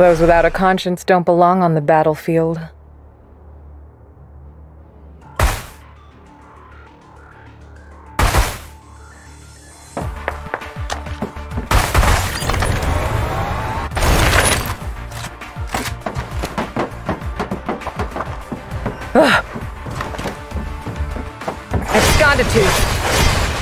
Those without a conscience don't belong on the battlefield.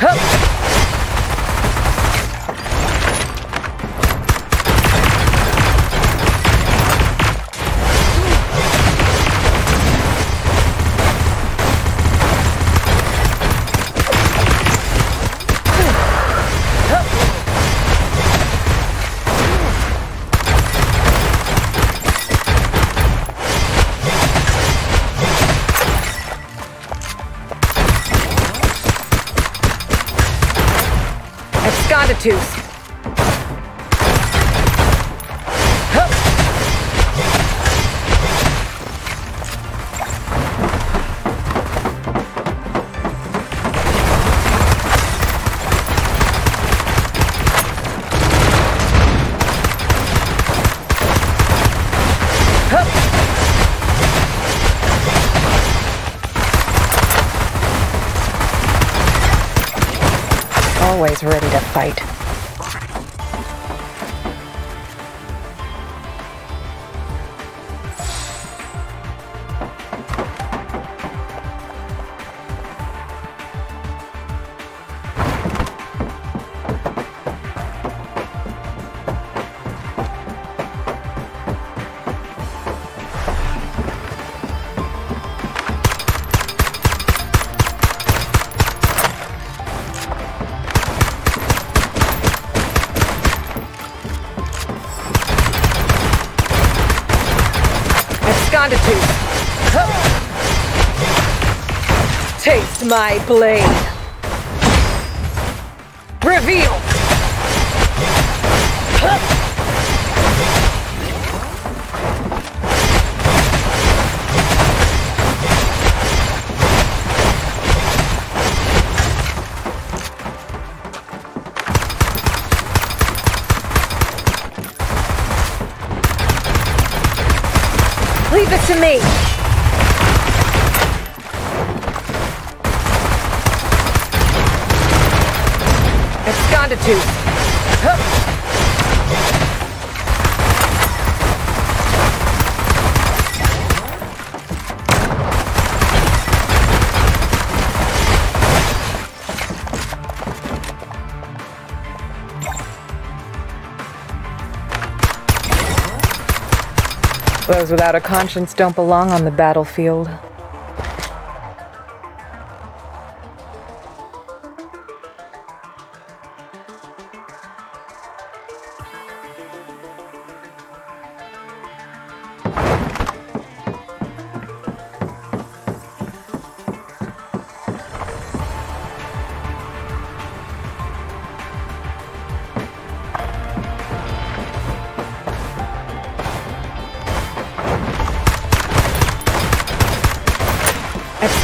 Ugh. Absconditus. Fight. My blade. Reveal. Leave it to me. Those without a conscience don't belong on the battlefield.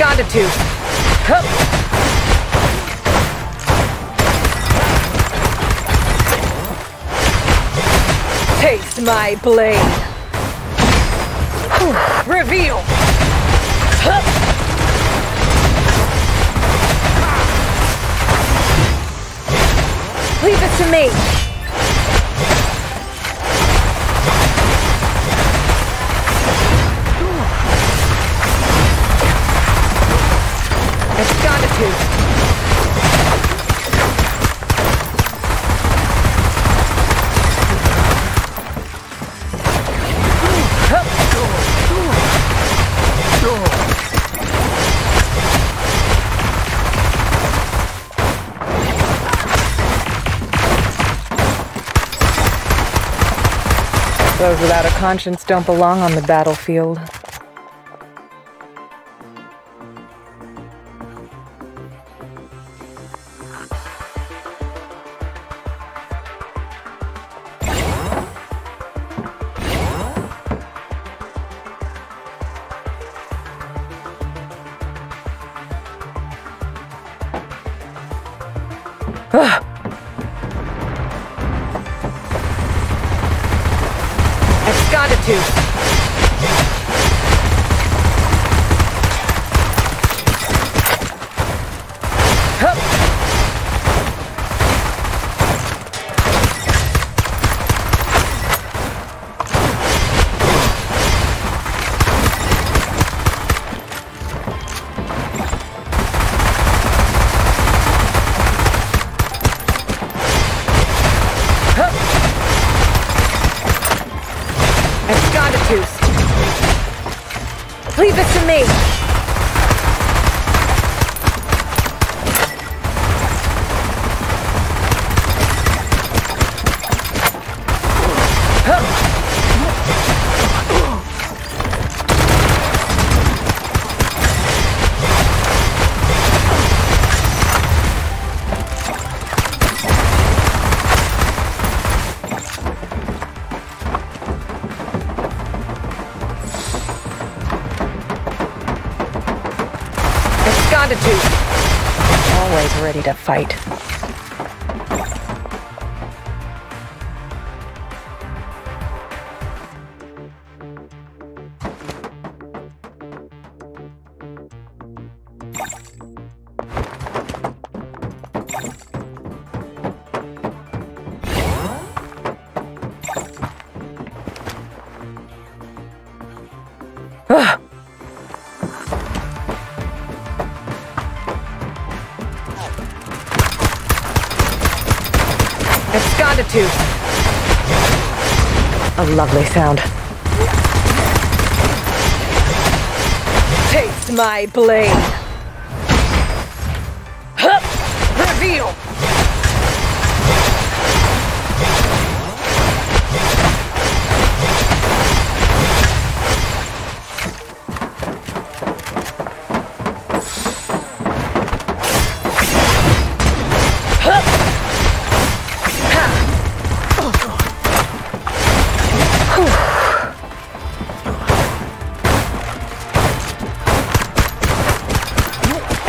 Absconditude. Hup. Taste my blade. Reveal. Hup. Leave it to me. Those without a conscience don't belong on the battlefield. Esconde-tu! Fight. Ugh. Esconde-tus! A lovely sound. Taste my blade!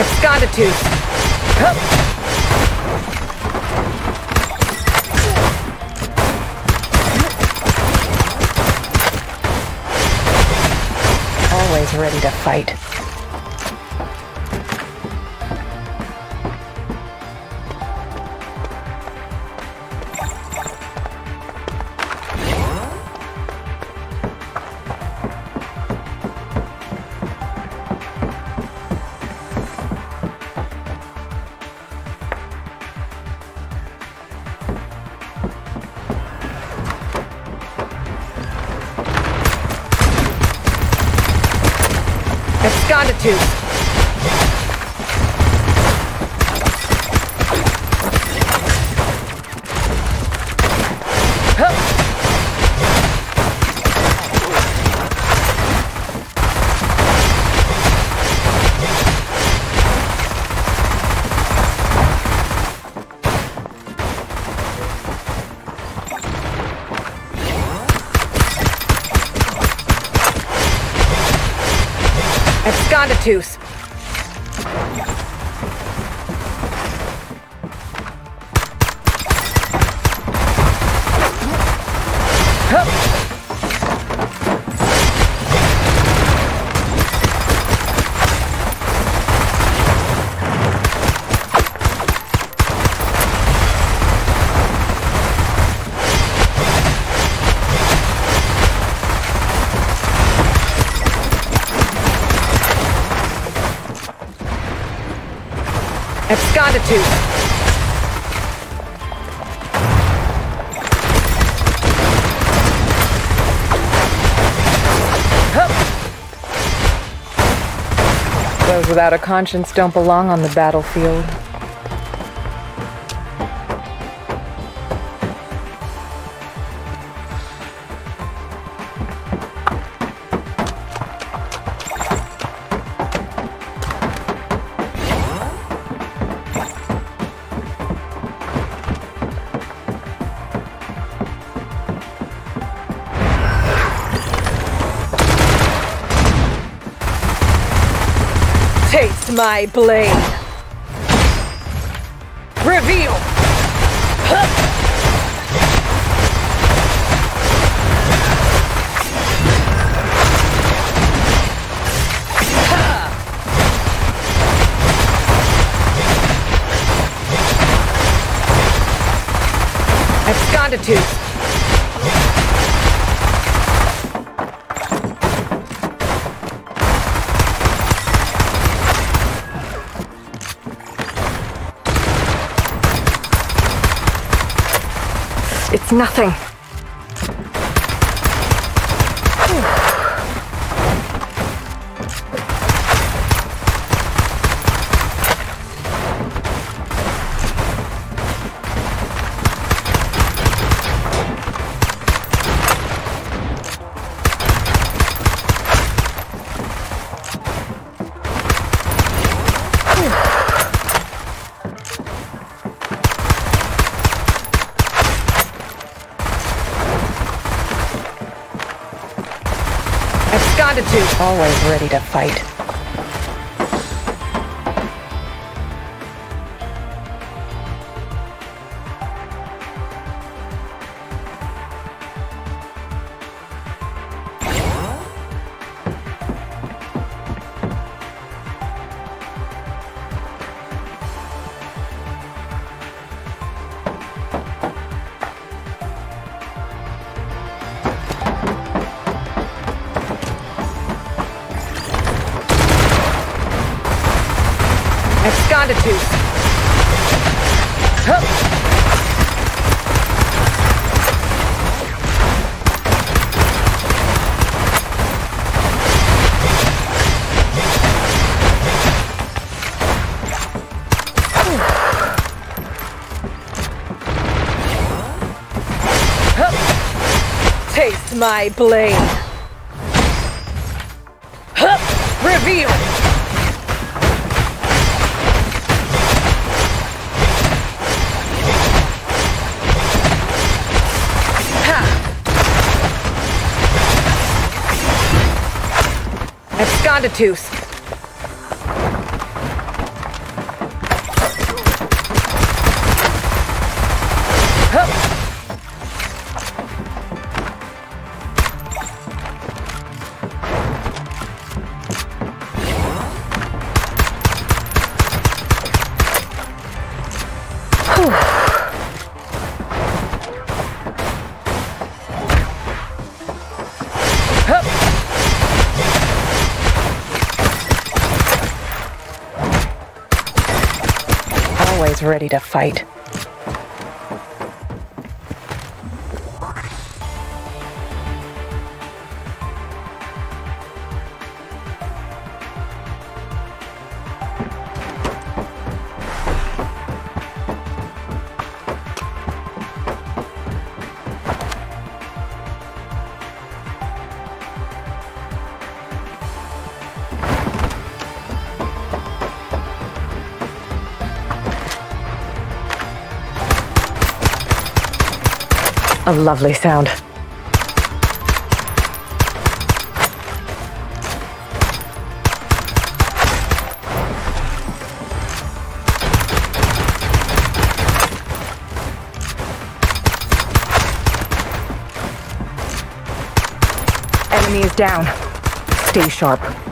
Esconde-tus! Hup! Always ready to fight. Esconde-tus! Those without a conscience don't belong on the battlefield. my blade. Reveal! Absconditude! Nothing. Always ready to fight. My blade. Hup. Reveal. Absconditus. Hup. Ready to fight. A lovely sound. Enemy is down. Stay sharp.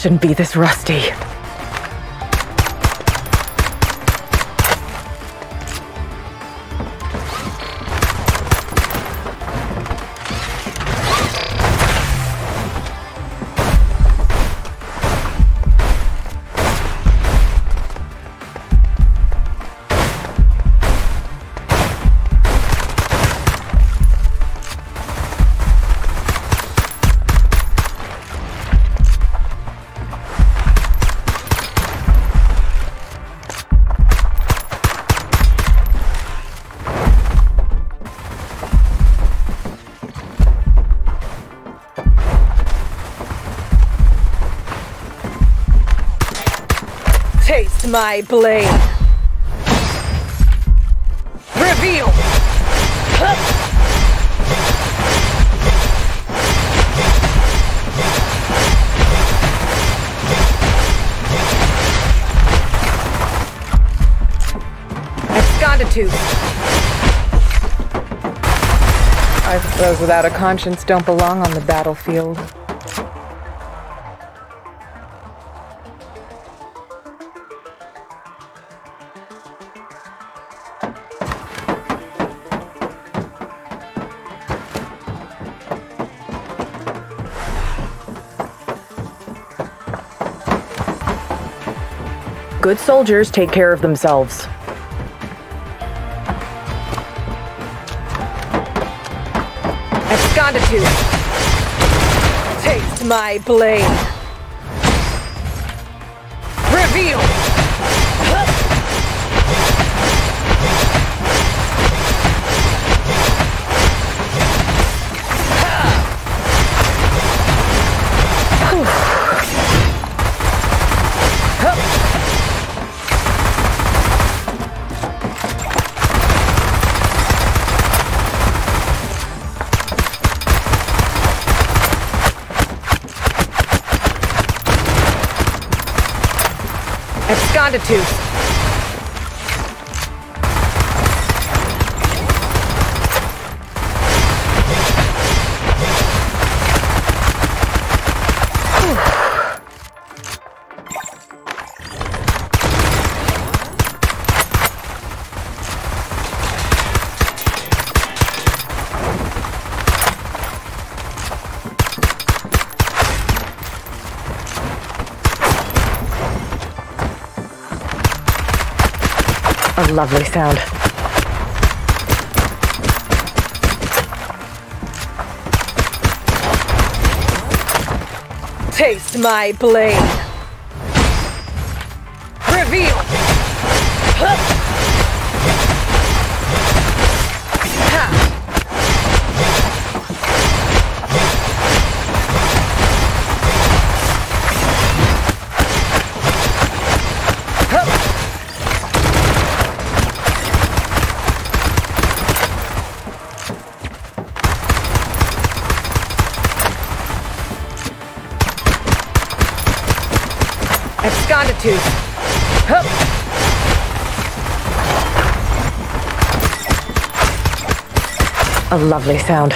Shouldn't be this rusty. My blade. Reveal. Absconditude. I suppose without a conscience don't belong on the battlefield. Good soldiers take care of themselves. Absconditude. Taste my blade. Lovely sound. Taste my blade. Lovely sound.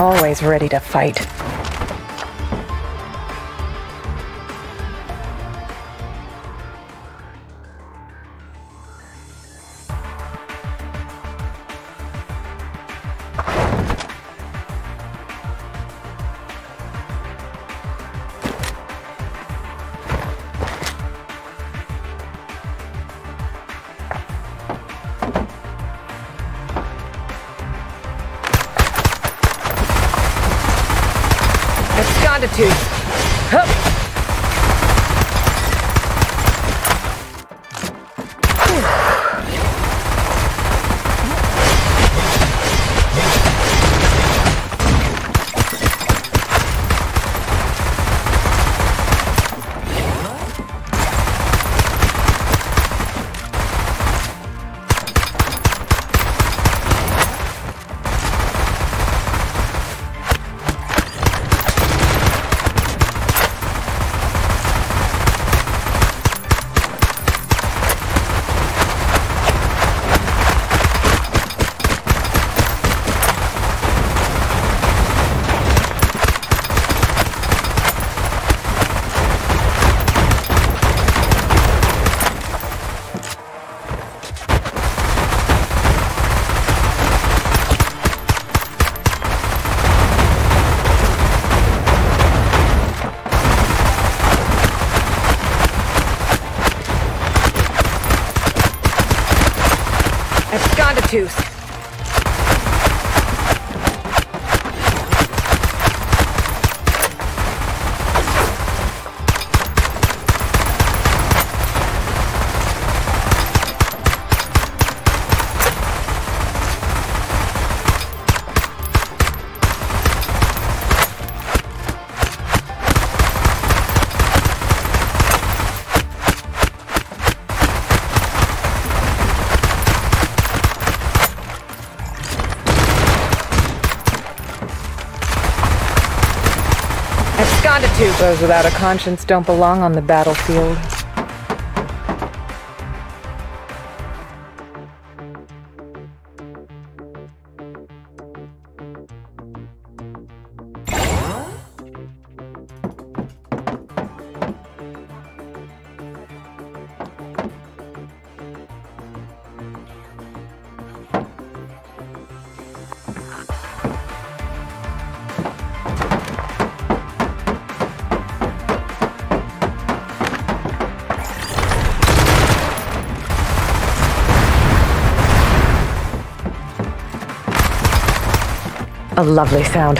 Always ready to fight. Those without a conscience don't belong on the battlefield. A lovely sound.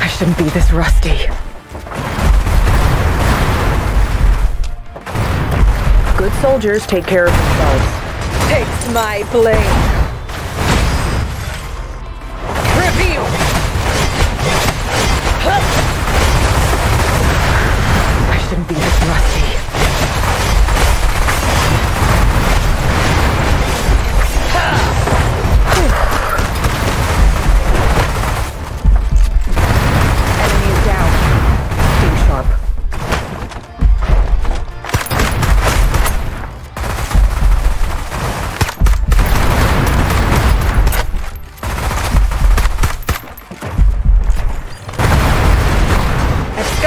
I shouldn't be this rusty. Good soldiers take care of themselves. Takes my blame.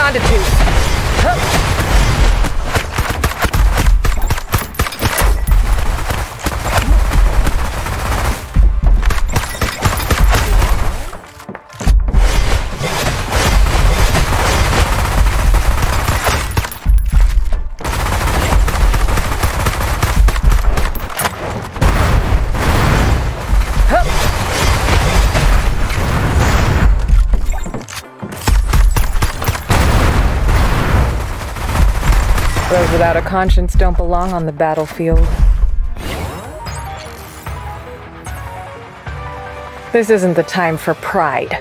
Absconditus! Hup! Hup! Conscience don't belong on the battlefield. This isn't the time for pride.